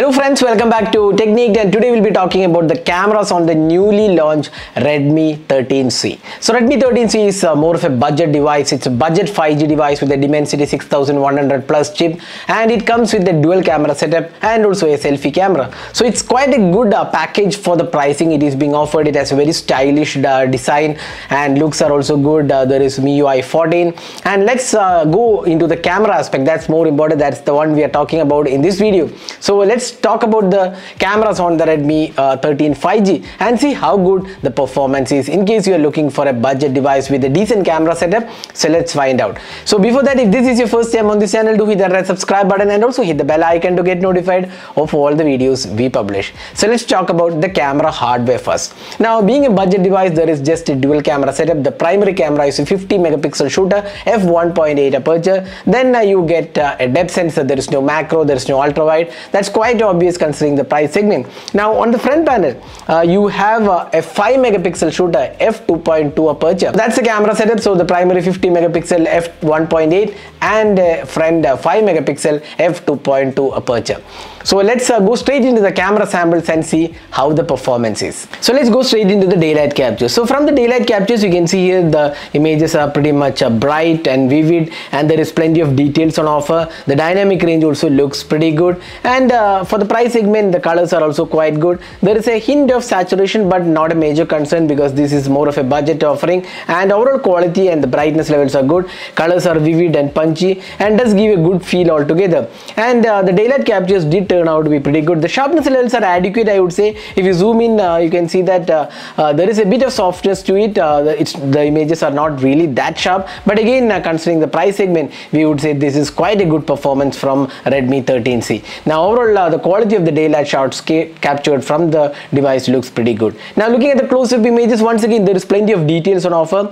Hello friends, welcome back to Techniqued and today we'll be talking about the cameras on the newly launched Redmi 13C. So Redmi 13C is uh, more of a budget device. It's a budget 5G device with a Dimensity 6100 plus chip and it comes with a dual camera setup and also a selfie camera. So it's quite a good uh, package for the pricing it is being offered. It has a very stylish uh, design and looks are also good. Uh, there is MIUI 14 and let's uh, go into the camera aspect. That's more important. That's the one we are talking about in this video. So let's talk about the cameras on the Redmi uh, 13 5G and see how good the performance is in case you are looking for a budget device with a decent camera setup. So let's find out. So before that, if this is your first time on this channel, do hit that red subscribe button and also hit the bell icon to get notified of all the videos we publish. So let's talk about the camera hardware first. Now being a budget device, there is just a dual camera setup. The primary camera is a 50 megapixel shooter, f1.8 aperture. Then uh, you get uh, a depth sensor. There is no macro, there is no ultra wide. That's quite obvious considering the price segment. Now on the front panel, uh, you have uh, a 5 megapixel shooter, f2.2 aperture. That's the camera setup. So the primary 50 megapixel f1.8 and uh, front uh, 5 megapixel f2.2 aperture. So let's uh, go straight into the camera samples and see how the performance is. So let's go straight into the daylight capture. So from the daylight captures, you can see here the images are pretty much uh, bright and vivid and there is plenty of details on offer. The dynamic range also looks pretty good and uh, for the price segment, the colors are also quite good. There is a hint of saturation but not a major concern because this is more of a budget offering and overall quality and the brightness levels are good. Colors are vivid and punchy and does give a good feel altogether. And uh, the daylight captures did turn out to be pretty good. The sharpness levels are adequate, I would say. If you zoom in, uh, you can see that uh, uh, there is a bit of softness to it. Uh, the, the images are not really that sharp. But again, considering the price segment, we would say this is quite a good performance from Redmi 13C. Now, overall, the quality of the daylight shots captured from the device looks pretty good. Now, looking at the close-up images, once again, there is plenty of details on offer.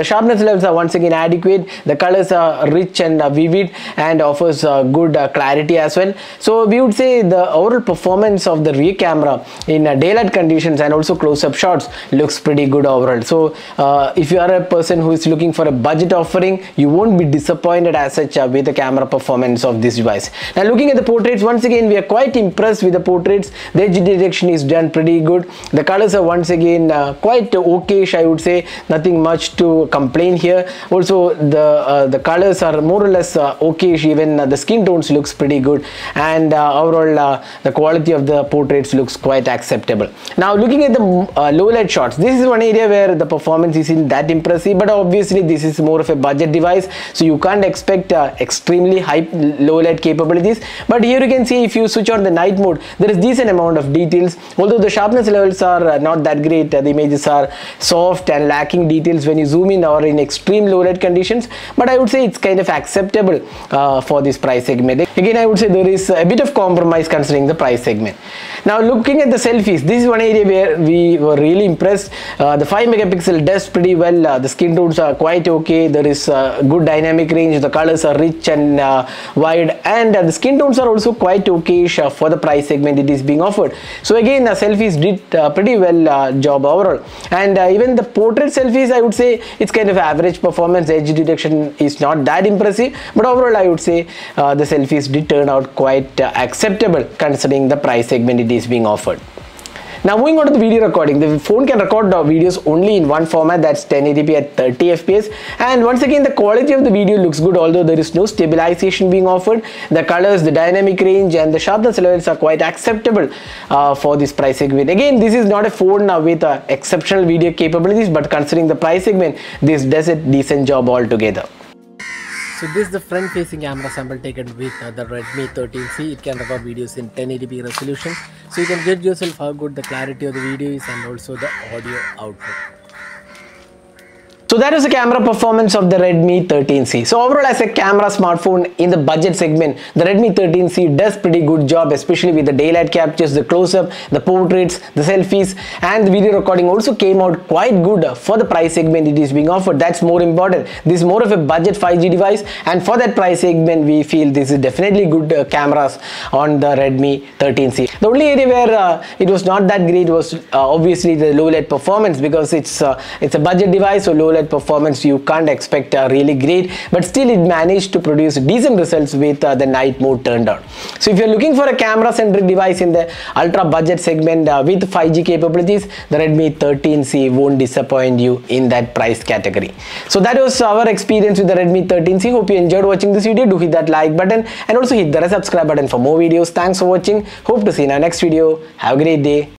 The sharpness levels are once again adequate. The colors are rich and vivid and offers good clarity as well. So, we would say say the overall performance of the rear camera in uh, daylight conditions and also close-up shots looks pretty good overall. So uh, if you are a person who is looking for a budget offering you won't be disappointed as such uh, with the camera performance of this device. Now looking at the portraits once again we are quite impressed with the portraits. The edge detection is done pretty good. The colors are once again uh, quite okayish i would say. Nothing much to complain here. Also the uh, the colors are more or less uh, okayish. Even the skin tones looks pretty good. And overall uh, the quality of the portraits looks quite acceptable. Now looking at the uh, low light shots this is one area where the performance isn't that impressive but obviously this is more of a budget device so you can't expect uh, extremely high low light capabilities. But here you can see if you switch on the night mode there is decent amount of details. Although the sharpness levels are uh, not that great uh, the images are soft and lacking details when you zoom in or in extreme low light conditions but i would say it's kind of acceptable uh, for this price segment. Again i would say there is a bit of compromise considering the price segment. Now looking at the selfies, this is one area where we were really impressed. Uh, the 5 megapixel does pretty well. Uh, the skin tones are quite okay. There is uh, good dynamic range. The colors are rich and uh, wide and uh, the skin tones are also quite okay for the price segment it is being offered. So again the selfies did pretty well job overall and even the portrait selfies I would say it's kind of average performance. Edge detection is not that impressive but overall I would say the selfies did turn out quite acceptable considering the price segment it is being offered. Now moving on to the video recording, the phone can record videos only in one format that's 1080p at 30 fps and once again the quality of the video looks good although there is no stabilization being offered. The colors, the dynamic range and the sharpness levels are quite acceptable uh, for this price segment. Again this is not a phone uh, with uh, exceptional video capabilities but considering the price segment this does a decent job altogether. So this is the front facing camera sample taken with uh, the Redmi 13C. It can record videos in 1080p resolution. So you can judge yourself how good the clarity of the video is and also the audio output. So that is the camera performance of the Redmi 13C. So overall as a camera smartphone in the budget segment, the Redmi 13C does pretty good job especially with the daylight captures, the close-up, the portraits, the selfies and the video recording also came out quite good for the price segment it is being offered. That's more important. This is more of a budget 5G device and for that price segment we feel this is definitely good uh, cameras on the Redmi 13C. The only area where uh, it was not that great was uh, obviously the low light performance because it's uh, it's a budget device so low light Performance you can't expect uh, really great but still it managed to produce decent results with uh, the night mode turned on. So if you're looking for a camera centric device in the ultra budget segment uh, with 5G capabilities the Redmi 13C won't disappoint you in that price category. So that was our experience with the Redmi 13C. Hope you enjoyed watching this video. Do hit that like button and also hit the subscribe button for more videos. Thanks for watching. Hope to see you in our next video. Have a great day.